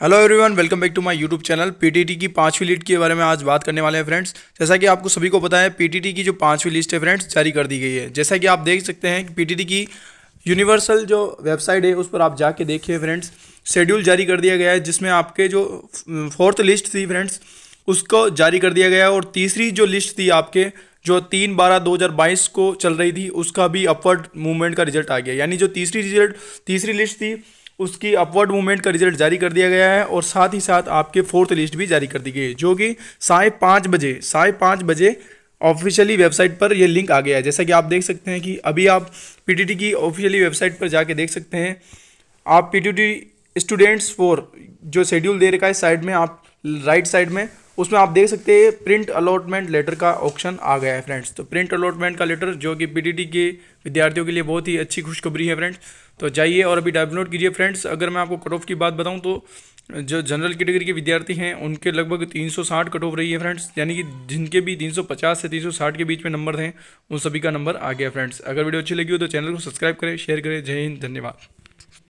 Hello everyone welcome back to my YouTube channel PTT की पांचवी list के बारे में आज बात करने वाले हैं फ्रेंड्स जैसा कि आपको सभी को पता है पीटीटी की जो पांचवी लिस्ट है फ्रेंड्स जारी कर दी गई है। जैसा कि आप देख सकते हैं पीटीटी की यूनिवर्सल जो वेबसाइट है, उस पर आप जाके देखिए फ्रेंड्स शेड्यूल जारी कर दिया गया है, जिसमें आपके जो फोर्थ लिस्ट थी फ्रेंड्स उसको जारी कर दिया गया है और तीसरी जो लिस्ट थी आपके, जो तीन बारह दो हज़ार बाईस को चल रही थी, उसका भी अपवर्ड मूवमेंट का रिज़ल्ट आ गया। यानी जो तीसरी रिज़ल्ट तीसरी लिस्ट थी उसकी अपवर्ड मूवमेंट का रिज़ल्ट जारी कर दिया गया है और साथ ही साथ आपके फोर्थ लिस्ट भी जारी कर दी गई है, जो कि साढ़े पाँच बजे, साढ़े पाँच बजे ऑफिशियली वेबसाइट पर यह लिंक आ गया है। जैसा कि आप देख सकते हैं कि अभी आप पीटीटी की ऑफिशियली वेबसाइट पर जाके देख सकते हैं। आप पीटीटी स्टूडेंट्स फॉर जो शेड्यूल दे रखा है साइड में आप राइट साइड में उसमें आप देख सकते हैं प्रिंट अलॉटमेंट लेटर का ऑप्शन आ गया है फ्रेंड्स तो प्रिंट अलॉटमेंट का लेटर जो कि पीटीटी के विद्यार्थियों के लिए बहुत ही अच्छी खुशखबरी है फ्रेंड्स तो जाइए और अभी डाउनलोड कीजिए फ्रेंड्स अगर मैं आपको कट ऑफ़ की बात बताऊँ तो जो जनरल कैटेगरी के विद्यार्थी हैं, उनके लगभग 360 कट ऑफ़ रही है फ्रेंड्स यानी कि जिनके भी 350 से 360 के बीच में नंबर थे उन सभी का नंबर आ गया फ्रेंड्स अगर वीडियो अच्छी लगी हो तो चैनल को सब्सक्राइब करें शेयर करें। जय हिंद, धन्यवाद।